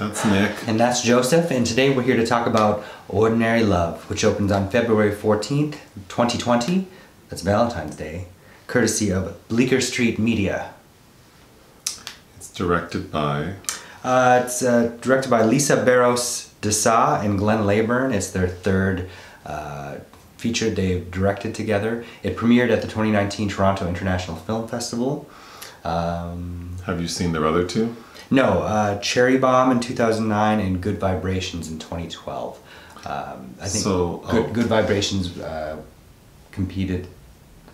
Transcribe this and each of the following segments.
That's Nick. And that's Joseph, and today we're here to talk about Ordinary Love, which opens on February 14th, 2020. That's Valentine's Day, courtesy of Bleecker Street Media. It's directed by. Uh, it's uh, directed by Lisa Barros D'Sa and Glenn Leyburn. It's their third uh, feature they've directed together. It premiered at the 2019 Toronto International Film Festival. Um, Have you seen their other two? no, uh, Cherrybomb in 2009 and Good Vibrations in 2012. Um, I think So, Good, oh. Good Vibrations uh, competed,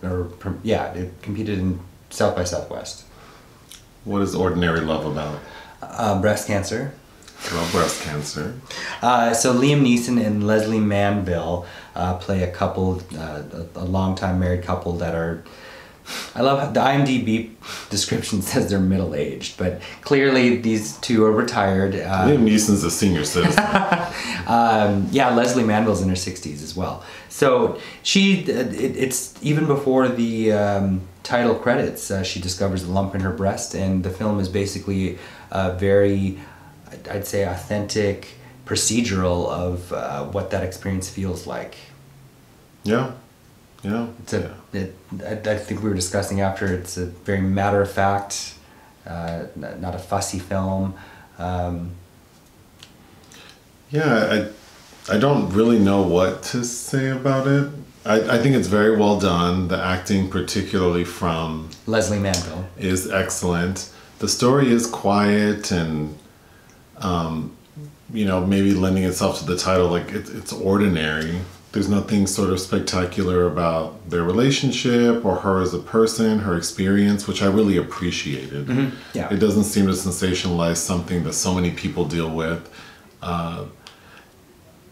or yeah, it competed in South by Southwest. What is Ordinary Love about? Uh, breast cancer. Well, breast cancer. Uh, so Liam Neeson and Lesley Manville uh, play a couple, uh, a, a longtime married couple that are. I love how the IMDb description says they're middle aged, but clearly these two are retired. Uh, Liam Neeson's a senior citizen. um, yeah, Lesley Manville's in her 60s as well. So she, uh, it, it's even before the um, title credits, uh, she discovers a lump in her breast, and the film is basically a very, I'd- I'd say, authentic procedural of uh, what that experience feels like. yeah. Yeah. It's a, it, I, I think we were discussing after, it's a very matter of fact, uh, not a fussy film. Um, Yeah, I, I don't really know what to say about it. I, I think it's very well done. The acting, particularly from, Lesley Manville. is excellent. The story is quiet and, um, you know, maybe lending itself to the title, like it, it's ordinary. There's nothing sort of spectacular about their relationship or her as a person, her experience, which I really appreciated. Yeah. It doesn't seem to sensationalize something that so many people deal with. Uh,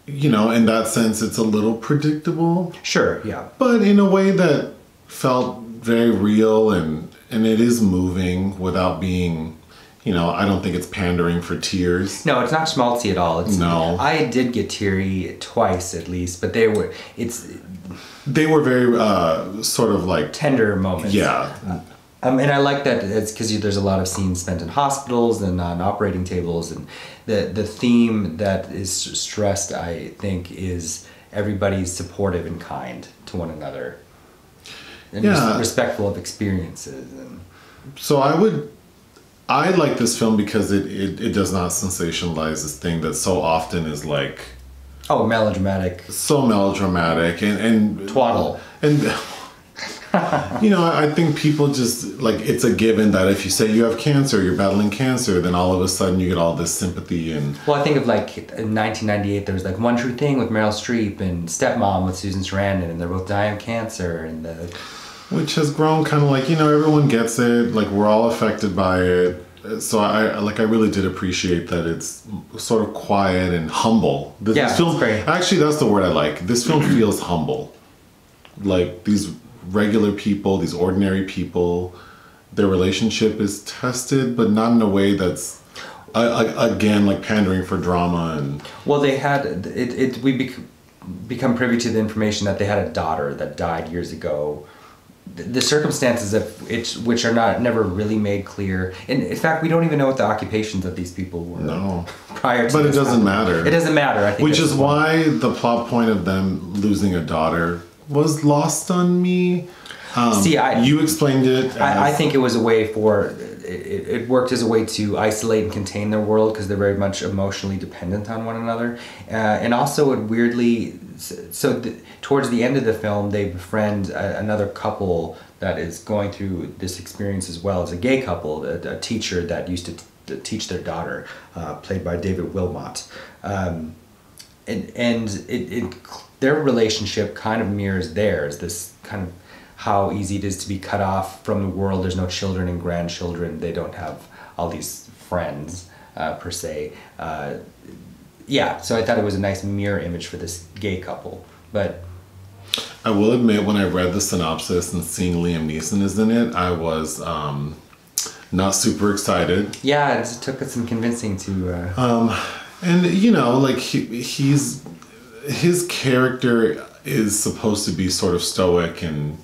you know, in that sense, it's a little predictable Sure, yeah. but in a way that felt very real and and it is moving without being you know i don't think it's pandering for tears No, it's not schmaltzy at all. It's, No. I did get teary twice at least, but they were it's they were very uh sort of like tender moments. yeah Um, and I like that it's because there's a lot of scenes spent in hospitals and on operating tables, and the the theme that is stressed, I think, is everybody's supportive and kind to one another, and Yeah. respectful of experiences. And so i would i like this film because it, it it does not sensationalize this thing that so often is like oh, melodramatic. so melodramatic and and Twaddle. and you know I I think people just like it's a given that if you say you have cancer you're battling cancer then all of a sudden you get all this sympathy and Well, I think of like in 1998, there was like One True Thing with Meryl Streep and Stepmom with Susan Sarandon, and they're both dying of cancer, and the which has grown kind of like you know everyone gets it like we're all affected by it so i like i really did appreciate that it's sort of quiet and humble this, Yeah, this film very- actually that's the word i like this film feels humble like these regular people these ordinary people their relationship is tested but not in a way that's again like pandering for drama and Well, they had it. it we bec- become privy to the information that they had a daughter that died years ago. The, circumstances of it, which are not never really made clear. And in fact, we don't even know what the occupations of these people were. No. Prior to. But it doesn't matter. It doesn't matter. I think. Which is why the plot point of them losing a daughter was lost on me. Um, See, I- you explained it. I, I think it was a way for it, it worked as a way to isolate and contain their world because they're very much emotionally dependent on one another, uh, and also it weirdly so towards the end of the film they befriend a, another couple that is going through this experience as well as a gay couple, a, a teacher that used to, t- teach their daughter, uh, played by David Wilmot. Um, and and it, it their relationship kind of mirrors theirs this kind of how easy it is to be cut off from the world. There's no children and grandchildren. They don't have all these friends uh, per se. Uh, yeah so i thought it was a nice mirror image for this gay couple but I will admit, when I read the synopsis and seeing Liam Neeson is in it, I was um, not super excited. yeah it took some convincing to uh, Um, and you know, like he, he's his character is supposed to be sort of stoic and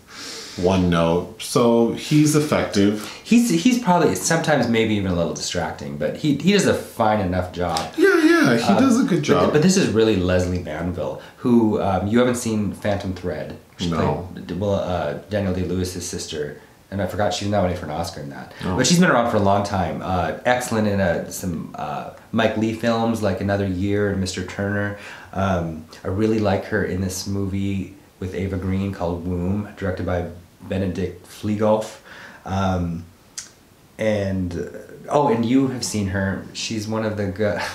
one note. So he's effective. He's he's probably sometimes maybe even a little distracting, but he he does a fine enough job. Yeah, yeah, he does a good job. but this is really Lesley Manville, who um, you haven't seen Phantom Thread. She No. played well uh, Daniel Day-Lewis's sister, and I forgot she was nominated for an Oscar in that. Oh. But she's been around for a long time. Uh, excellent in uh, some uh, Mike Leigh films like Another Year and Mr. Turner. Um, I really like her in this movie with Eva Green called Womb, directed by Benedek Fliegauf. Um, and uh, oh, and you have seen her. She's one of the. Go-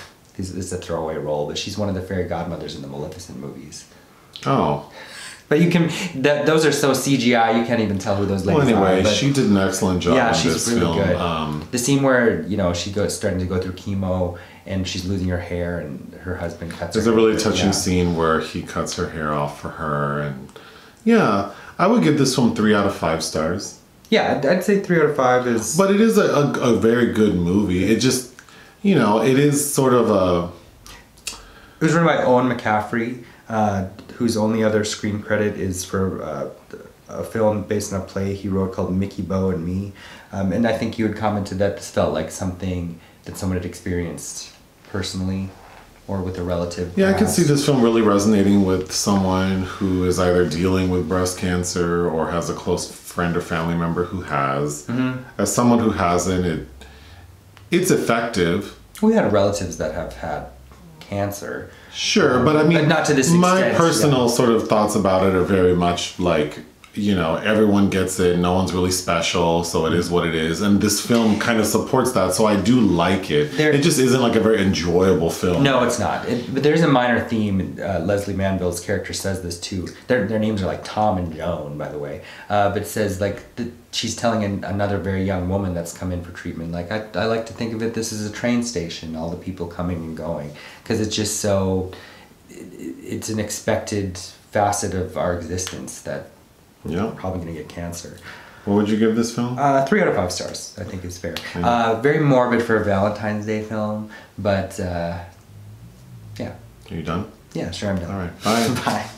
this is a throwaway role, but she's one of the fairy godmothers in the Maleficent movies. oh. But you can. That those are so CGI. You can't even tell who those ladies Well, anyway, are. But she did an excellent job yeah, she's this really film. good. Um, the scene where you know she goes starting to go through chemo and she's losing her hair and her husband cuts. there's a really hair. touching Yeah. scene where he cuts her hair off for her, and yeah, I would give this one three out of five stars. Yeah, I'd, I'd say three out of five is. But it is a, a, a very good movie. It just, you know, it is sort of a It was written by Owen McCafferty, uh, whose only other screen credit is for uh, a film based on a play he wrote called Mickybo and Me. Um, and I think you had commented that this felt like something that someone had experienced personally or with a relative. Yeah, I could see this film really resonating with someone who is either dealing with breast cancer or has a close friend or family member who has. Mm-hmm. As someone who hasn't, it it's effective. We had relatives that have had cancer. Sure, but I mean, But not to this my extent, personal yeah. sort of thoughts about it are very much like you know everyone gets it. No one's really special, so it is what it is. And this film kind of supports that, so I do like it. There- it just isn't like a very enjoyable film. No, it's not. It, but there's a minor theme. Uh, Lesley Manville's character says this too. Their, their names are like Tom and Joan, by the way. Uh, but it says like the, she's telling an, another very young woman that's come in for treatment. Like I, I like to think of it this is a train station. All the people coming and going because it's just so. It, it's an expected facet of our existence that Yeah. we're probably going to get cancer. What would you give this film? Uh, three out of five stars, I think is fair. Uh, very morbid for a Valentine's Day film, but uh, yeah. Are you done? Yeah, sure, I'm done. All right. Bye. Bye.